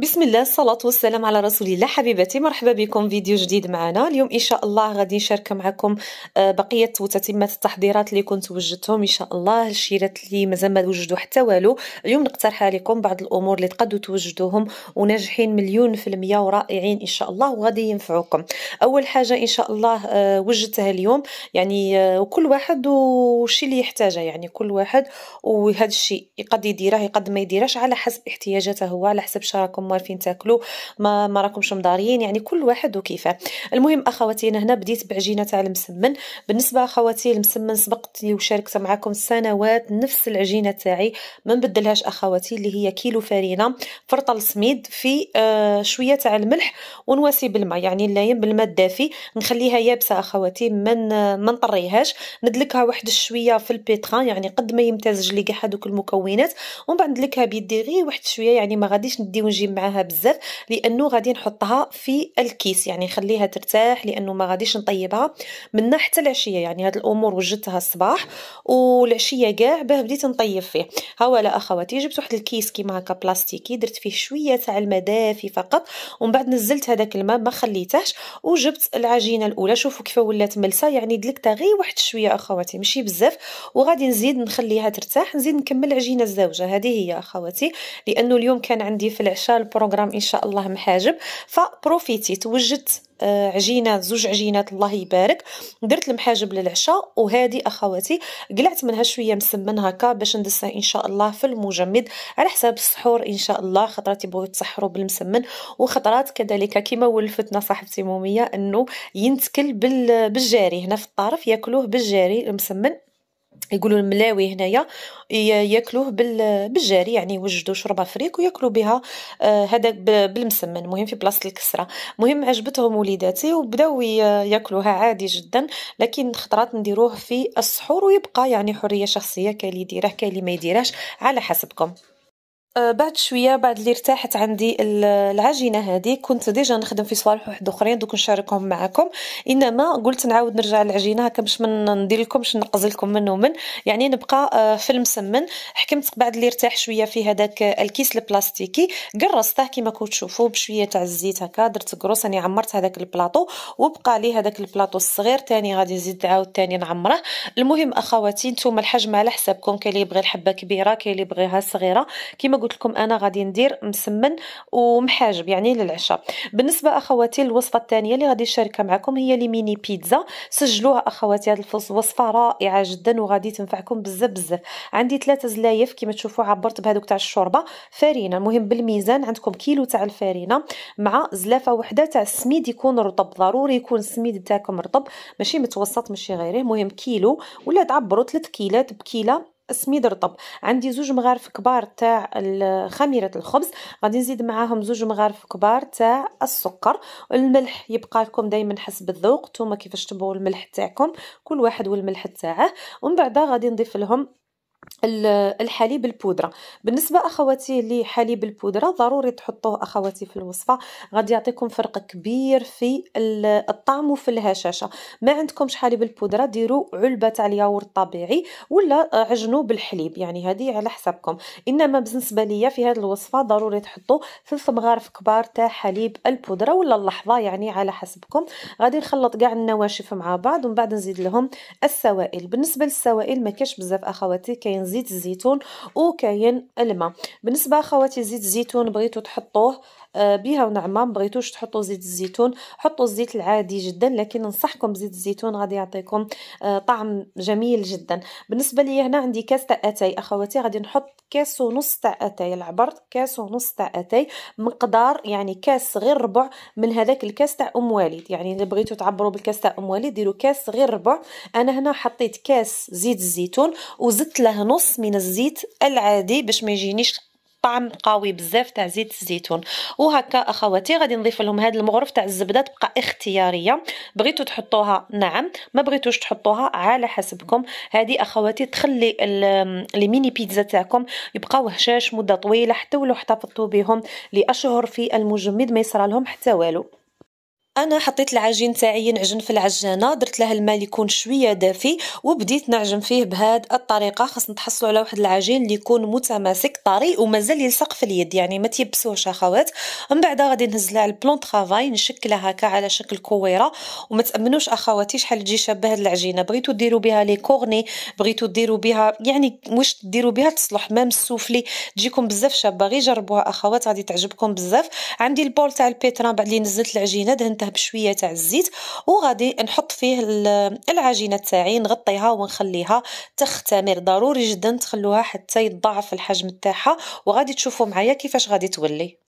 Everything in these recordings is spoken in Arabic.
بسم الله الصلاة والسلام على رسول الله. حبيباتي مرحبا بكم. فيديو جديد معنا. اليوم إن شاء الله غادي نشارك معكم آه، بقية وتتمة التحضيرات اللي كنت وجدتهم. إن شاء الله الشيرات اللي مازال ما وجدوا حتى والو. اليوم نقترح عليكم بعض الأمور اللي تقدروا توجدوهم وناجحين مليون في المية ورائعين إن شاء الله وغادي ينفعوكم. أول حاجة إن شاء الله آه، وجدتها اليوم يعني آه، وكل واحد والشي اللي يحتاجه. يعني كل واحد وهذا الشيء يقد يديره يقد ما يديرهش على حسب احتياجاته هو على حسب شراكم موالفين تاكلوا ما ما راكمش مداريين يعني كل واحد وكيفاه المهم أخواتي أنا هنا بديت بعجينة تاع المسمن. بالنسبة أخواتي المسمن سبقت وشاركت معكم سنوات نفس العجينة تاعي. ما نبدلهاش أخواتي اللي هي كيلو فرينه فرطه السميد في آه شوية تاع الملح ونواسي بالماء. يعني نلايم بالماء الدافي نخليها يابسة أخواتي من ما نطريهاش. ندلكها واحد الشويه في ال pétrin يعني قد ما يمتزج لي كاع هذوك المكونات. ومن بعد ندلكها بيدي غير واحد شوية يعني ما غاديش ندي ونجيب معاها بزاف لأنه غادي نحطها في الكيس يعني نخليها ترتاح لأنه ما غاديش نطيبها. من حتى العشية يعني هاد الأمور وجدتها الصباح والعشية كاع باه بديت نطيب فيه. ها ولا أخواتي جبت واحد الكيس كيما هكا بلاستيكي درت فيه شوية تاع الماء دافي فقط ومن بعد نزلت هذاك الماء ما خليتهش وجبت العجينة الأولى. شوفوا كيف ولات ملسة يعني دلكتها غير واحد شوية أخواتي ماشي بزاف. وغادي نزيد نخليها ترتاح نزيد نكمل العجينه الزوجة. هذه هي أخواتي لأنه اليوم كان عندي في العشاء البروغرام إن شاء الله محاجب. فبروفيتي توجدت آه، عجينات زوج عجينات الله يبارك. درت المحاجب للعشاء وهذه أخواتي قلعت منها شوية مسمن هكا باش ندسها إن شاء الله في المجمد على حساب السحور إن شاء الله. خطرات يبغوا يتسحروا بالمسمن وخطرات كذلك كما ولفتنا صاحبتي مومية إنه ينتكل بالجاري هنا في الطرف ياكلوه بالجاري المسمن. يقولوا الملاوي هنايا ياكلوه بالجاري يعني يوجدوا شوربة فريك وياكلوا بها آه، هذاك بالمسمن. المهم في بلاصة الكسرة. مهم عجبتهم وليداتي وبداو ياكلوها عادي جدا لكن خطرات نديروه في السحور ويبقى يعني حرية شخصية كاين اللي يديره كاين اللي ما يديرهش على حسبكم. بعد شوية بعد اللي ارتاحت عندي العجينة هذه كنت déjà نخدم في صوالح واحد أخرين دوك نشاركهم معكم. إنما قلت نعاود نرجع للعجينة هكا باش من ندير لكم باش نقز لكم من. ومن يعني نبقى آه، في المسمن حكمت بعد اللي ارتاح شوية في هذاك الكيس البلاستيكي. قرصته كما كنتو تشوفوا بشوية تاع الزيت هكا. درت قروص راني عمرت هذاك البلاطو. وبقى عليه هذاك البلاطو الصغير تاني غادي نزيد عاود تاني نعمره. المهم أخواتي نتوما الحجم على حسابكم. كاين اللي يبغي الحبة كبيرة كاين اللي يبغيها صغيرة. كما قلت لكم أنا غادي ندير مسمن ومحاجب يعني للعشاء. بالنسبة أخواتي الوصفة الثانية اللي غادي نشاركها معكم هي لي ميني بيتزا. سجلوها أخواتي هذه الوصفه رائعة جدا وغادي تنفعكم بزاف بزاف. عندي ثلاثة زلايف كما تشوفوا عبرت بهذوك تاع الشوربة. فرينه المهم بالميزان عندكم كيلو تاع الفرينه مع زلافة وحدة تاع السميد يكون رطب ضروري يكون السميد تاعكم رطب ماشي متوسط ماشي غيره المهم كيلو. ولا تعبروا 3 كيلات بكيلة سميد رطب عندي زوج مغارف كبار تاع خميرة الخبز. غادي نزيد معاهم زوج مغارف كبار تاع السكر. الملح يبقى لكم دائما حسب الذوق. نتوما كيفاش تبغوا الملح تاعكم. كل واحد والملح تاعه. ومن بعد غادي نضيف لهم الحليب البودرة. بالنسبة أخواتي لحليب البودرة ضروري تحطوه أخواتي في الوصفة. غادي يعطيكم فرق كبير في الطعم وفي الهشاشة. ما عندكمش حليب البودرة ديروا علبة تاع الياغورت طبيعي ولا عجنوا بالحليب. يعني هذه على حسابكم. إنما بالنسبة ليا في هذه الوصفة ضروري تحطوا ثلاث مغارف كبار تاع حليب البودرة ولا اللحظة يعني على حسبكم. غادي نخلط كاع النواشف مع بعض ومن بعد نزيد لهم السوائل. بالنسبة للسوائل ما كاش بزاف أخواتي كاين زيت الزيتون وكاين الماء. بالنسبة أخواتي زيت الزيتون بغيتو تحطوه آه، بها ونعمت بغيتوش تحطوا زيت الزيتون. حطوا الزيت العادي جدا لكن ننصحكم بزيت الزيتون غادي يعطيكم آه، طعم جميل جدا. بالنسبة لي هنا عندي كاس تاع أتاي. أخواتي غادي نحط كاس ونص تاع أتاي العبر كاس ونص تاع أتاي مقدار يعني كاس غير ربع من هذاك الكاس تاع أم ولد. يعني إذا بغيتو تعبروا بالكاس تاع أم ولد ديروا كاس غير ربع. أنا هنا حطيت كاس زيت الزيتون وزدت له نص من الزيت العادي باش ما يجينيش طعم قوي بزاف تاع زيت الزيتون. وهكا أخواتي غادي نضيف لهم هذا المغرف تاع الزبدة تبقى اختيارية. بغيتو تحطوها؟ نعم. ما بغيتوش تحطوها؟ على حسبكم. هذه أخواتي تخلي les mini pizzas تاعكم يبقاو هشاش مدة طويلة حتى ولو احتفظتوا بهم لأشهر في المجمد ما يصرى لهم حتى والو. أنا حطيت العجين تاعي ينعجن في العجانة درت له الماء يكون شوية دافي وبديت نعجن فيه بهذه الطريقة. خاص نتحصلوا على واحد العجين اللي يكون متماسك طري ومازال يلصق في اليد يعني ما تيبسوش أخوات. من بعد غادي نهز على ال plan de travail نشكلها هكا على شكل كويرة. وما تأمنوش أخواتي شحال تجي شابة هاد العجينة. بغيتو ديروا بها les cornets بغيتو ديروا بها يعني واش ديروا بها تصلح même ال soufflé. تجيكم بزاف شابة غير جربوها أخوات غادي تعجبكم بزاف. عندي ال bol تاع البيتران بعد اللي نزلت العجينة دهنته بشويه تاع الزيت وغادي نحط فيه العجينة تاعي نغطيها ونخليها تختمر. ضروري جدا تخلوها حتى يتضاعف الحجم تاعها وغادي تشوفوا معايا كيفاش غادي تولي.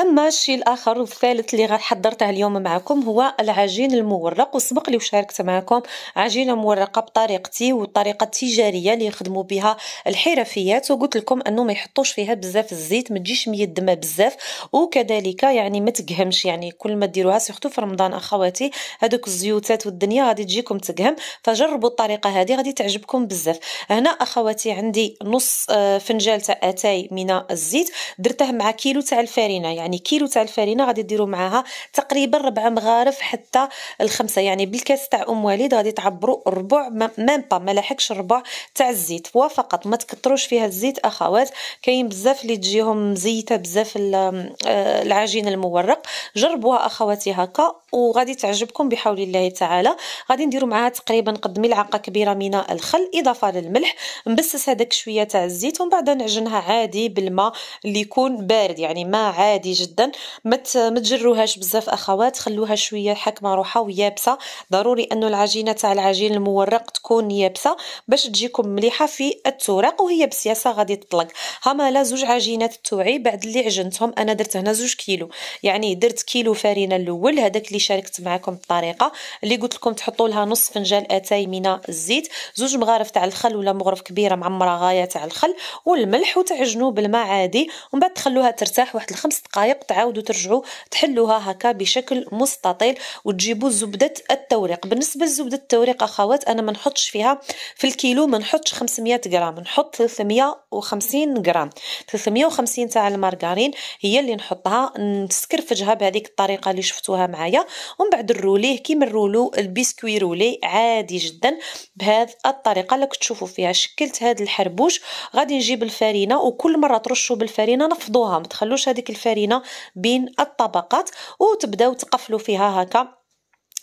أما الشيء الآخر والثالث اللي حضرته اليوم معكم هو العجين المورق وسبق لي وشاركت معكم عجينة مورقة بطريقتي والطريقة التجاريه اللي يخدموا بها الحرفيات وقلت لكم أنه ما يحطوش فيها بزاف الزيت ما تجيش ميدمه بزاف وكذلك يعني ما تقهمش يعني كل ما ديروها سيختو في رمضان أخواتي هذوك الزيوتات والدنيا غادي تجيكم تقهم فجربوا الطريقة هذه غادي تعجبكم بزاف. هنا أخواتي عندي نص آه، فنجال تاع أتاي من الزيت درته مع كيلو تاع الفارينه يعني كيلو تاع الفرينة غادي ديروا معاها تقريبا ربع مغارف حتى الخمسة. يعني بالكاس تاع أم وليد غادي تعبروا ربع ميم با ما لاحقش ربع تاع الزيت. فقط ما تكثروش فيها الزيت أخوات. كاين بزاف اللي تجيهم مزيتة بزاف آه، العجين المورق. جربوها أخواتي هكا وغادي تعجبكم بحول الله تعالى. غادي نديروا معاها تقريبا قد ملعقة كبيرة من الخل إضافة للملح. نبسس هذاك شوية تاع الزيت ومن بعد نعجنها عادي بالماء اللي يكون بارد. يعني ماء عادي جدا. ما تجروهاش بزاف أخوات خلوها شوية حكمه روحها ويابسة. ضروري أنه العجينة تاع العجين المورق تكون يابسة باش تجيكم مليحة في التورق وهي بسياسة غادي تطلق. هما لا زوج عجينات توعي بعد اللي عجنتهم. أنا درت هنا زوج كيلو. يعني درت كيلو فرينه الأول هذاك اللي شاركت معكم الطريقة. اللي قلت لكم تحطوا لها نص فنجان أتاي من الزيت. زوج مغارف تاع الخل ولا مغرف كبيرة معمرة غاية تاع الخل والملح وتعجنوا بالماء عادي. ومن بعد تخلوها ترتاح واحد الخمس دقائق تعاودوا ترجعوا تحلوها هكا بشكل مستطيل وتجيبوا زبدة التوريق. بالنسبة لزبدة التوريق أخوات أنا ما نحطش فيها في الكيلو ما نحطش 500 غرام نحط 350 غرام. 350 تاع المارغرين هي اللي نحطها نسكرفجها بهذيك الطريقة اللي شفتوها معايا. ومن بعد نروليه كيما نرولو ال biscuit roulé عادي جدا بهذه الطريقة. اللي تشوفوا فيها شكلت هذا الحربوش غادي نجيب الفرينة وكل مرة ترشوا بالفرينة نفضوها ما تخلوش هذيك الفرينة بين الطبقات وتبداو تقفلوا فيها هكا.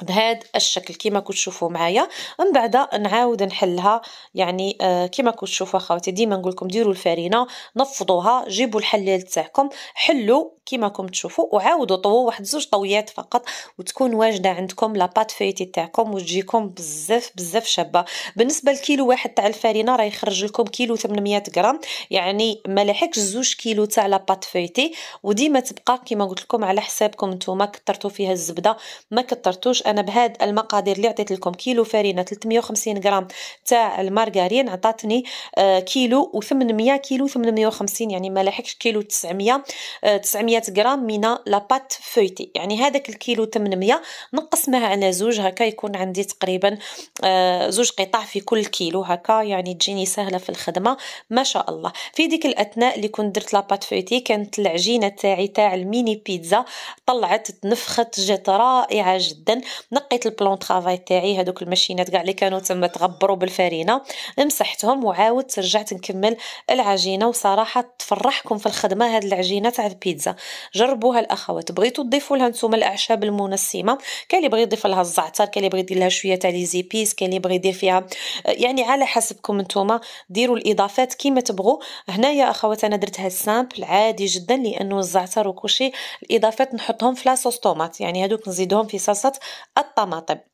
بهذا الشكل كما كتشوفوا معايا. من بعد نعاود نحلها. يعني آه كما كتشوفوا أخواتي ديما نقول لكم ديروا الفرينة نفضوها جيبوا الحلال تاعكم حلوا كما راكم تشوفوا وعاودوا طووا واحد زوج طويات فقط وتكون واجدة عندكم لا بات فيتي تاعكم وتجيكم بزاف بزاف شابة. بالنسبة لكيلو واحد تاع الفرينة راه يخرج لكم كيلو 800 غرام. يعني ما لحقش زوج كيلو تاع لا بات فيتي وديما تبقى كما قلت لكم على حسابكم نتوما كثرتوا فيها الزبدة ما كثرتوش أنا بهاد المقادير اللي عطيت لكم. كيلو فرينه 350 غرام تاع المارغرين عطاتني آه كيلو و800 كيلو 850 يعني ما لحقش كيلو 900 آه 900 غرام من la pâte feuilletée. يعني هذاك الكيلو 800 نقسمها على زوج هكا يكون عندي تقريبا آه زوج قطع في كل كيلو هكا يعني تجيني سهلة في الخدمة ما شاء الله. في ديك الأثناء اللي كنت درت la pâte feuilletée كانت العجينة تاعي تاع ال mini pizza طلعت تنفخت جات رائعة جدا. نقيت ال plan de travail تاعي هذوك الماشينات كاع اللي كانوا تما تغبروا بالفرينه مسحتهم وعاودت رجعت نكمل العجينة وصراحة تفرحكم في الخدمة هاد العجينة تاع البيتزا. جربوها الأخوات بغيتوا تضيفوا لها نتوما الأعشاب المنسمة. كاين اللي بغى يضيف لها الزعتر كاين اللي بغى يدير لها شوية تاع les épices كاين اللي بغى يدير فيها يعني على حسبكم نتوما ديروا الإضافات كيما تبغوا. هنايا أخوات أنا درتها simple عادي جدا لأنه الزعتر وكلشي الإضافات نحطهم في la sauce tomate. يعني هذوك نزيدهم في صلصة الطماطم.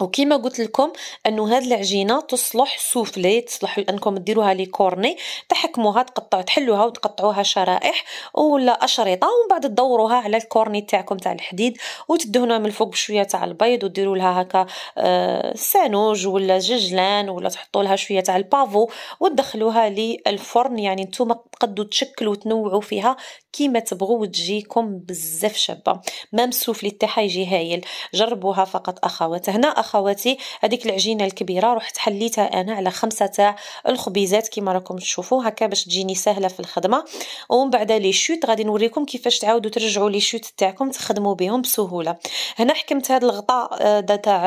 وكما قلت لكم أنه هاد العجينة تصلح سوفلي تصلح انكم ديروها les cornets تحكموها تقطعوا تحلوها وتقطعوها شرائح ولا أشرطة ومن بعد تدوروها على ال cornet تاعكم تاع الحديد وتدهنوها من الفوق بشوية تاع البيض وديروا لها هكا آه سانوج ولا ججلان ولا تحطوا لها شوية تاع ال pavot وتدخلوها للفرن يعني نتوما تقدوا تشكلوا وتنوعوا فيها كيما تبغوا وتجيكم بزاف شابة. مام السوفلي تاعها يجي هايل. جربوها فقط أخوات. هنا أخواتي هذيك العجينة الكبيرة رحت حليتها أنا على خمسة تاع الخبيزات كما راكم تشوفوا هكا باش تجيني سهلة في الخدمة. ومن بعد لي شوت غادي نوريكم كيفاش تعاودوا ترجعوا لي شوت تاعكم تخدموا بهم بسهولة. هنا حكمت هذا الغطاء آه، تاع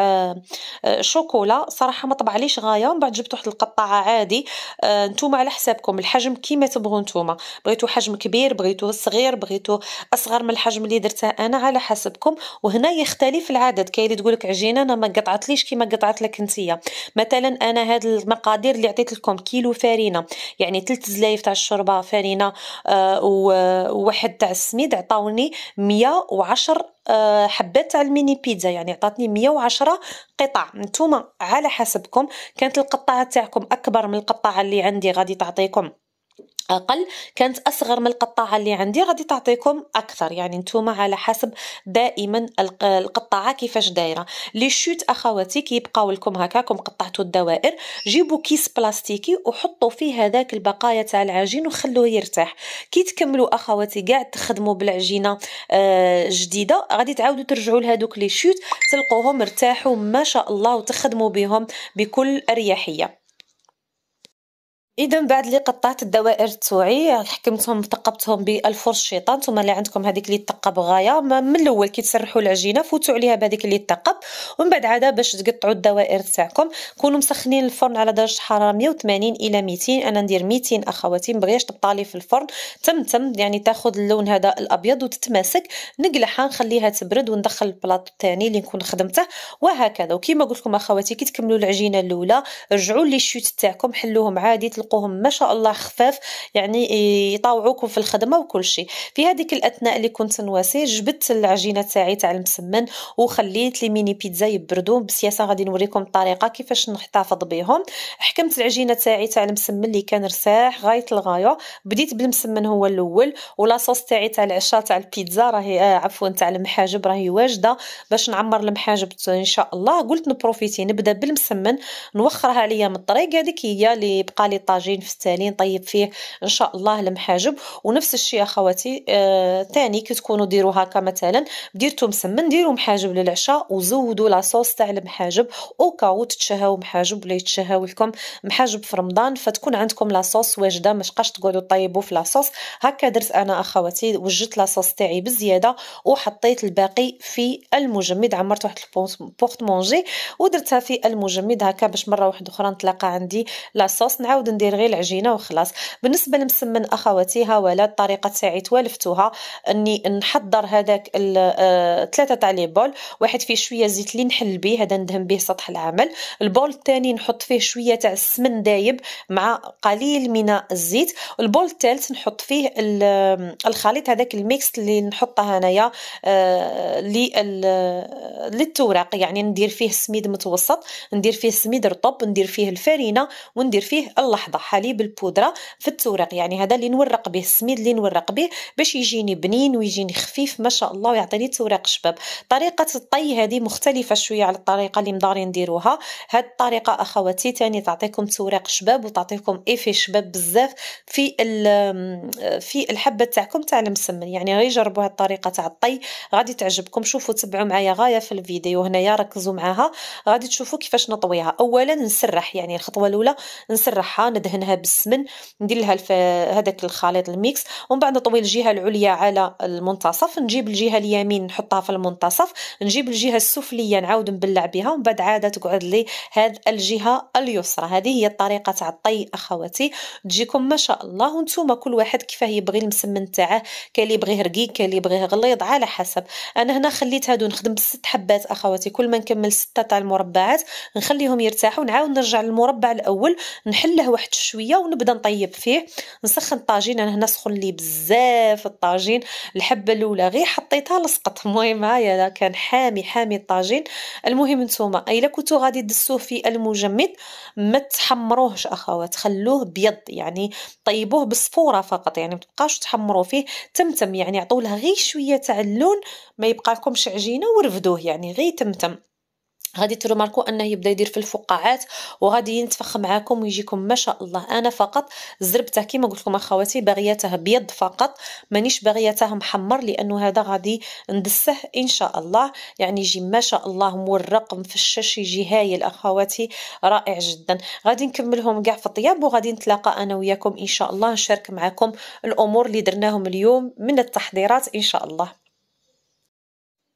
آه، شوكولا. صراحة ما طبعليش غاية من بعد جبت واحد القطعه عادي. آه، نتوما على حسابكم الحجم كيما تبغوا نتوما. بغيتو حجم كبير بغيتو صغير بغيتو أصغر من الحجم اللي درته أنا على حسبكم. وهنا يختلف العدد. كاين اللي تقولك عجينة أنا ما قطعتليش كيما قطعت لك انتيا مثلا أنا هاد المقادير اللي عطيت لكم كيلو فرينه يعني ثلاث زلايف تاع الشوربة فرينه آه وواحد تاع السميد عطاوني 110 آه حبات تاع ال mini pizza يعني عطاتني 110 قطع. نتوما على حسبكم كانت القطعه تاعكم أكبر من القطعه اللي عندي غادي تعطيكم. أقل كانت أصغر من القطاعة اللي عندي. غادي تعطيكم أكثر. يعني نتوما على حسب دائما القطاعة كيفاش دايرة. لي شوت أخواتي كيبقاو لكم هكاكم قطعتوا الدوائر. جيبوا كيس بلاستيكي وحطوا فيه هذاك البقايا تاع العجين وخلوه يرتاح. كي تكملوا أخواتي كاع تخدموا بالعجينة آه جديدة. غادي تعاودوا ترجعوا لهذوك لي شوت تلقوهم ارتاحوا ما شاء الله وتخدموا بهم بكل أريحية. اذا بعد اللي قطعت الدوائر توعي حكمتهم ثقبتهم بالفرشيطه نتوما اللي عندكم هذيك اللي تثقب غاية من الأول كي تسرحوا العجينة فوتوا عليها بهذيك اللي تثقب ومن بعد عاد باش تقطعوا الدوائر تاعكم. كونوا مسخنين الفرن على درجة حرارة 180 إلى 200 أنا ندير 200 أخواتي مبغياش تبطالي في الفرن. تم تم يعني تاخذ اللون هذا الأبيض وتتماسك نقلعها نخليها تبرد وندخل البلاط الثاني اللي نكون خدمته وهكذا. وكما قلت لكم أخواتي كي تكملوا العجينة الأولى رجعوا لي الشوت تاعكم حلوهم عادي تلقوهم ما شاء الله خفاف يعني يطاوعوكم في الخدمة وكل شيء. في هذيك الأثناء اللي كنت نواسي جبت العجينة تاعي تاع المسمن وخليت لي ميني بيتزا يبردوا بسياسة غادي نوريكم الطريقة كيفاش نحتفظ بهم حكمت العجينة تاعي تاع المسمن اللي كان رساح غاية الغاية. بديت بالمسمن هو الأول ولاصوص تاعي تاع العشاء تاع البيتزا راهي آه عفوا تاع المحاجب راهي واجدة باش نعمر المحاجب إن شاء الله. قلت نبروفيتي نبدأ بالمسمن نوخرها عليا من الطريق. هذيك هي اللي بقى لي طاجين في التالي نطيب فيه إن شاء الله المحاجب. ونفس الشيء أخواتي آه ثاني كي تكونوا ديروا هكا مثلا ديرتو مسمن ديروا محاجب للعشاء وزودوا لاصوص تاع المحاجب. أو كاو تتشهاو محاجب ولا يتشهاو لكم محاجب في رمضان فتكون عندكم لاصوص واجدة. ما تبقاش تقعدوا طيبوا في لاصوص هكا درت أنا أخواتي وجدت لاصوص تاعي بزيادة وحطيت الباقي في المجمد. عمرت واحد البورت مونجي ودرتها في المجمد هكا باش مرة واحدة أخرى نتلاقى عندي لاصوص نعاود ندير غير العجينة وخلاص. بالنسبة للمسمن اخواتي ها ولا الطريقة تاعي توالفتوها أني نحضر هذاك ثلاثة تاع les bols واحد فيه شوية زيت اللي نحل به هذا ندهن به سطح العمل. ال bol الثاني نحط فيه شوية تاع السمن دايب مع قليل من الزيت. ال bol الثالث نحط فيه الخليط هذاك ال mix اللي نحطه هنايا آه، للتوراق. يعني ندير فيه سميد متوسط ندير فيه سميد رطب ندير فيه الفرينة وندير فيه اللحظه حليب البودره في التورق. يعني هذا اللي نورق به السميد اللي نورق به باش يجيني بنين ويجيني خفيف ما شاء الله ويعطيني توراق شباب. طريقة الطي هذه مختلفة شوية على الطريقة اللي مدارين نديروها. هاد الطريقة أخواتي تاني تعطيكم توراق شباب وتعطيكم ايفي شباب بزاف في في الحبة تاعكم تاع المسمن. يعني غير جربوا هاد الطريقة تاع الطي غادي تعجبكم. شوفوا تبعوا معايا غاية في الفيديو هنايا ركزوا معاها. غادي تشوفوا كيفاش نطويها. اولا نسرح يعني الخطوة الأولى نسرحها ندهنها بالسمن ندير لها هذاك الخليط الميكس ومن بعد نطوي الجهة العليا على المنتصف نجيب الجهة اليمين نحطها في المنتصف نجيب الجهة السفلية نعاود نبلع بها ومن بعد عاد تقعد لي هذه الجهة اليسرى. هذه هي الطريقة تاع الطي أخواتي. تجيكم ما شاء الله وأنتم كل واحد كيفاه يبغي المسمن تاعه كاين اللي يبغيه رقيق كاين اللي يبغيه غليظ على حسب. أنا هنا خليت هادو نخدم بست حبات أخواتي كل ما نكمل ستة تاع المربعات نخليهم يرتاحوا نعاود نرجع للمربع الأول نحله واحد شوية ونبدا نطيب فيه نسخن الطاجين. أنا هنا سخن لي بزاف الطاجين. الحبة الأولى غير حطيتها لصقت المهم هايا كان حامي حامي الطاجين. المهم نتوما إلا كنتو غادي تدسوه في المجمد ما تحمروهش اخوات خلوه بيض يعني طيبوه بصفورة فقط. يعني ما تبقاوش تحمروا فيه تمتم. يعني عطوا له غير شوية تاع اللون ما يبقى لكمش عجينة ورفدوه. يعني غير تمتم. غادي ترماركو أنه يبدأ يدير في الفقاعات وغادي ينتفخ معاكم ويجيكم ما شاء الله. أنا فقط زربته كيما قلت لكم أخواتي باغيته ابيض فقط. مانيش باغيته محمر لأنه هذا غادي ندسه إن شاء الله. يعني يجي ما شاء الله مورق مفشش يجي هايل أخواتي رائع جدا. غادي نكملهم كاع في الطياب وغادي نتلاقى أنا وياكم إن شاء الله نشارك معكم الأمور اللي درناهم اليوم من التحضيرات إن شاء الله.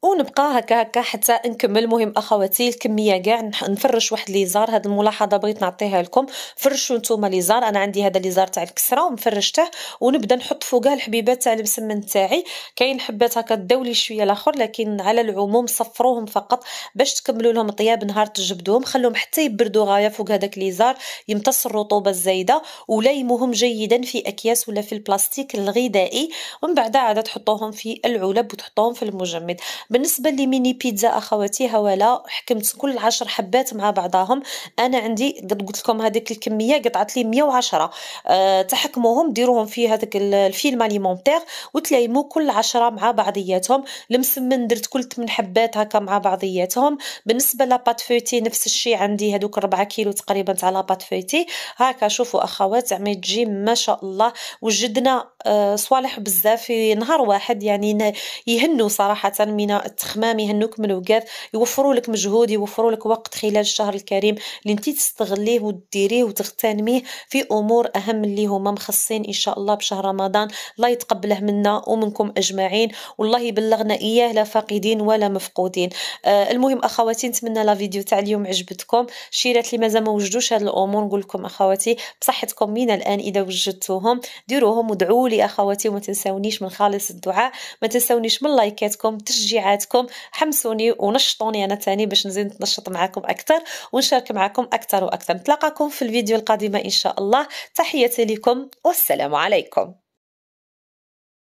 ونبقى هكا هكا حتى نكمل. المهم أخواتي الكمية كاع. نفرش واحد ليزار. هاد الملاحظة بغيت نعطيها لكم. فرشوا نتوما ليزار. أنا عندي هذا ليزار تاع الكسرة ومفرشته. ونبدأ نحط فوقه الحبيبات تاع المسمن تاعي كاين حبات هكا داولي شوية الآخر لكن على العموم صفروهم فقط باش تكملوا لهم طياب نهار تجبدوهم. خلوهم حتى يبردوا غاية فوق هذاك ليزار. يمتص الرطوبة الزايدة وليموهم جيدا في أكياس ولا في البلاستيك الغذائي. ومن بعد عاد تحطوهم في العلب وتحطوهم في المجمد. بالنسبة لي ميني بيتزا أخواتي هوالا حكمت كل عشر حبات مع بعضهم. أنا عندي قد قلت لكم هذيك الكمية قطعت لي 110 أه تحكموهم ديروهم في هذاك الفيلم أليمونتير وتلايموا كل عشرة مع بعضياتهم. المسمن درت كل 8 حبات هكا مع بعضياتهم. بالنسبة la pâte feuilletée نفس الشيء عندي هذوك 4 كيلو تقريبا تاع la pâte feuilletée هكا شوفوا أخوات زعما تجي ما شاء الله. وجدنا أه صوالح بزاف في نهار واحد يعني يهنوا صراحة من التخمام يهنوك من الوقاف يوفروا لك مجهود يوفروا لك وقت خلال الشهر الكريم اللي انت تستغليه وديريه وتغتنميه في أمور أهم اللي هما مخصين إن شاء الله بشهر رمضان. الله يتقبله منا ومنكم أجمعين. والله يبلغنا إياه لا فاقدين ولا مفقودين. آه المهم أخواتي نتمنى لا فيديو تاع اليوم عجبتكم. شيرات اللي مازال ما وجدوش هاد الأمور نقول لكم أخواتي بصحتكم من الآن إذا وجدتوهم. ديروهم ودعوا لي أخواتي وما تنساونيش من خالص الدعاء. ما تنساونيش من لايكاتكم تشجيعات معكم حمسوني ونشطوني أنا تاني باش نزيد نتنشط معكم أكثر ونشارك معكم أكثر وأكثر. نتلاقاكم في الفيديو القادمه إن شاء الله. تحياتي لكم والسلام عليكم.